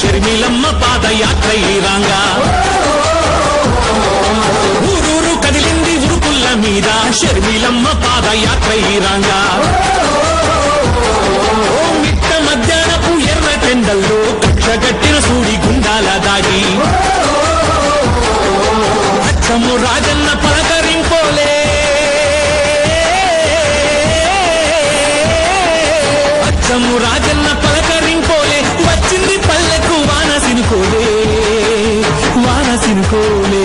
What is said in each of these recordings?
షర్మిలమ్మ పాదయాత్ర ఈ ఊరూరు కదిలింది ఉరుకుల్ల మీద షర్మిలమ్మ పాదయాత్ర ఈ మిట్ట మధ్యాహ్నపు ఎర్ర టెండల్లో కక్షగట్టిన సూడి గుండాల దాగి అచ్చము రాజన్న పలకరింపోలే. అచ్చము రాజన్న సినుకోలే వాన సినుకోలే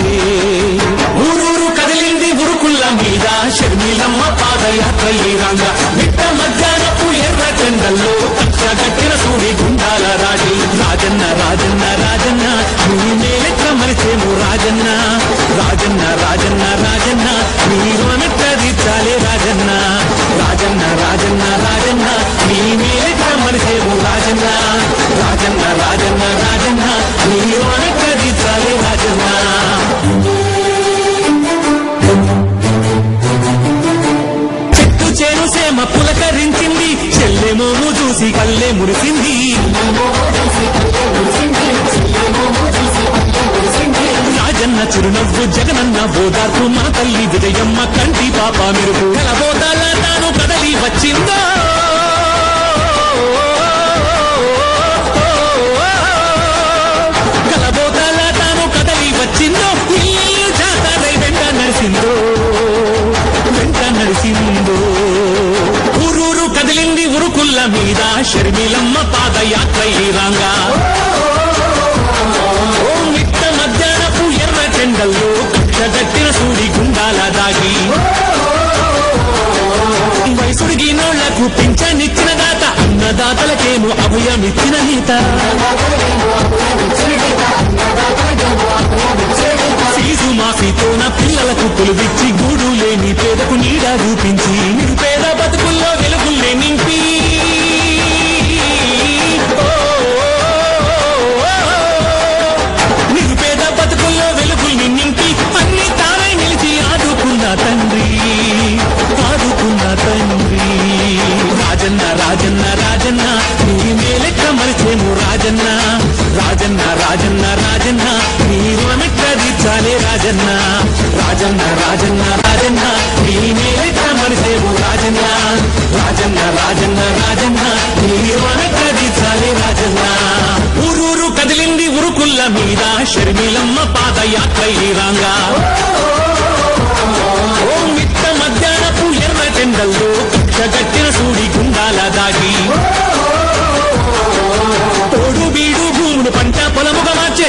ఊరూరు కదిలింది ఉరుకుల్ల మీద షర్మిలమ్మ పాదయాత్ర ఈ రంగ మిట్ట మధ్యాహ్నపు ఎర్ర చెండల్లో కట్టిన సూడి గుండాల రాజు. రాజన్న రాజన్న రాజన్న నీ మేలెక్క మరిచేము రాజన్న. రాజన్న రాజన్న రాజన్న మీరు అనట్టది చాలే రాజన్న. రాజన్న రాజన్న రాజన్న నీ మేలెక్క మరిచేము రాజన్న. రాజన్న రాజన్న రాజన్న నీ వనకది చాలి రాజన్న చెట్టు చేను సేమ పులకరించింది చెల్లెమోము చూసి కల్లే మురిసింది రాజన్న చిరునవ్వు జగనన్న ఓదార్పు మన తల్లి విజయమ్మ కంటి పాప మెరుపు కలబోదాల తాను కదలి వచ్చిందో కదిలింది ఉరుకుల్ల మీద షర్మిలమ్మ పాదయాత్ర ఈరాంగా రాంగా. ఓ మిట్ట మధ్యాహ్నపు ఎర్ర చెండల్లో కట్టగట్టిన సూడి గుండాల దాగి. వయసుడిగి నోళ్ళకు పింఛనిచ్చిన దాత అన్నదాతలకేమో అభయమిచ్చిన నీత ఫీజు మాఫీతోన పిల్లలకు కొలువిచ్చి గూడు పేదకు నీడ రూపించి పేద బతుకుల్లో వెలుగుల్ని నింపి. ఓ, బతుకుల్లో వెలుగుల్ని నింపి అన్ని తానై నిలిచి ఆదుకున్న తండ్రి ఆదుకున్న తండ్రి. రాజన్న రాజన్న రాజన్న నీ మేలెక్క మరిచేము రాజన్న రాజన్న రాజన్న రాజన్న. మీరు రాజన్న రాజన్న రాజన్న రాజన్న. నీ మేలెక్క మరిచేము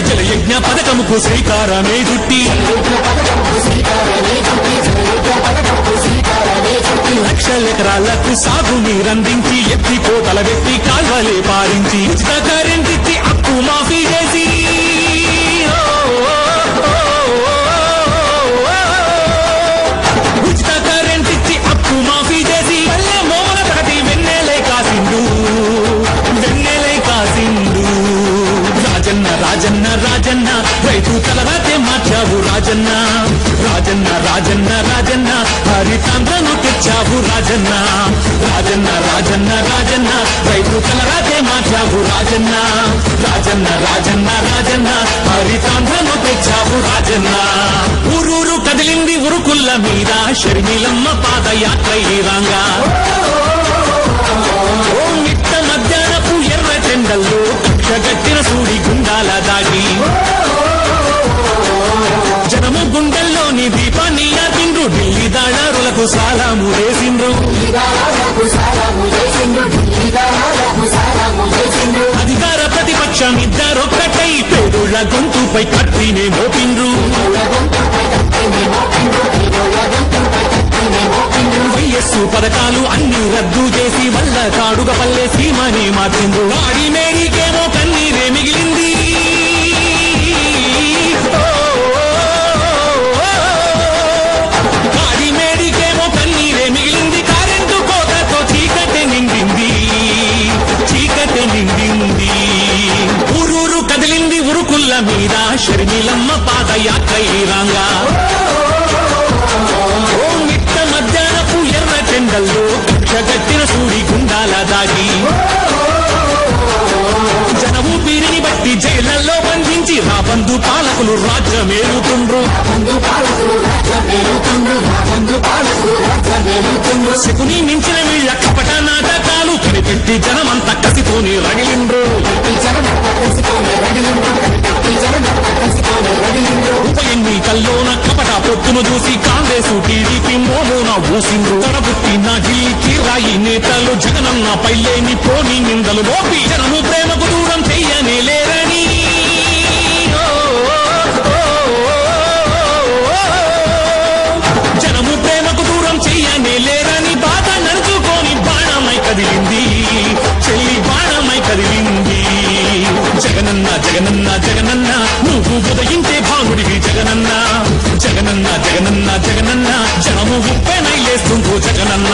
పొలముగా యజ్ఞ పథకముకు శ్రీకారమే చుట్టి లక్షల ఎకరాలకు సాగు నీరందించి ఎత్తిపోతల వెత్తి కాల్వలే పారించి రైతు తలరాతే మార్చావు రాజన్న. రాజన్న రాజన్న రాజన్న. హరితాంధ్రను తెచ్చావు రాజన్న. రాజన్న రాజన్న రాజన్న. రైతు తలరాతే మార్చావు రాజన్న. రాజన్న రాజన్న రాజన్న. హరితాంధ్రను తెచ్చావు రాజన్న. ఊరూరు కదిలింది ఉరుకుల్ల మీద. షర్మిలమ్మ పాదయాత్ర ఈ రంగా. మిట్ట మధ్యాహ్నపు ఎర్ర చెండల్లో కక్షగట్టిన సూడి గుండాల దాగి. ఢిల్లీ సాలాము వేసిండ్రు. అధికార ప్రతిపక్షం ఇద్దరొక్కటై పేదోళ్ళ గొంతుపై కత్తినే మోపిండ్రు. వైఎస్సు పథకాలు అన్ని రద్దు చేసి వల్ల కాడుగ పల్లె సీమని మార్చిండ్రు. వాడి మీద షర్మిలమ్మ పాదయాత్ర ఈ ఓ మిట్ట మధ్యాహ్నపు ఎర్ర చెండల్లో కక్షగట్టిన సూడి గుండాల దాగి. జనము పీరిని బట్టి రాబందు పాలకులు రాజ్యమేలుతుండ్రు. శకుని మించిన వీళ్ళ కపట నాటకాలు కనిపెట్టి జనమంతా కపట చూసి కాంగ్రెస్ టీడీపీ మోమోన ఊసిండ్రు. తడబుట్టి నా ఢిల్లీకి రాయి నేతలు జగనన్న పైలేని పోని నిందలు మోపి జనము ప్రేమకు దూరం చెయ్యనే లేరని. జనము ప్రేమకు దూరం చెయ్యనే లేరని బాధ నడుచుకొని బాణమై కదిలింది. చెల్లి బాణమై కదిలింది. జగనన్న జగనన్న జగనన్న నువ్వు ఉదయించే జగనన్న జగనన్న జనము ఉప్పెనై లేస్తుందో జగనన్న.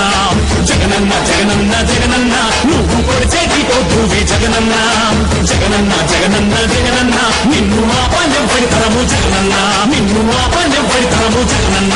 జగనన్న జగనన్న జగనన్న నువ్వు కొడిచేటి పోతువి జగనన్న. జగనన్న జగనన్న జగనన్న నిన్ను ఆపనెవ్వడి పడితరము జగనన్న. నిన్ను ఆపనెవ్వడి పడితరము జగనన్న.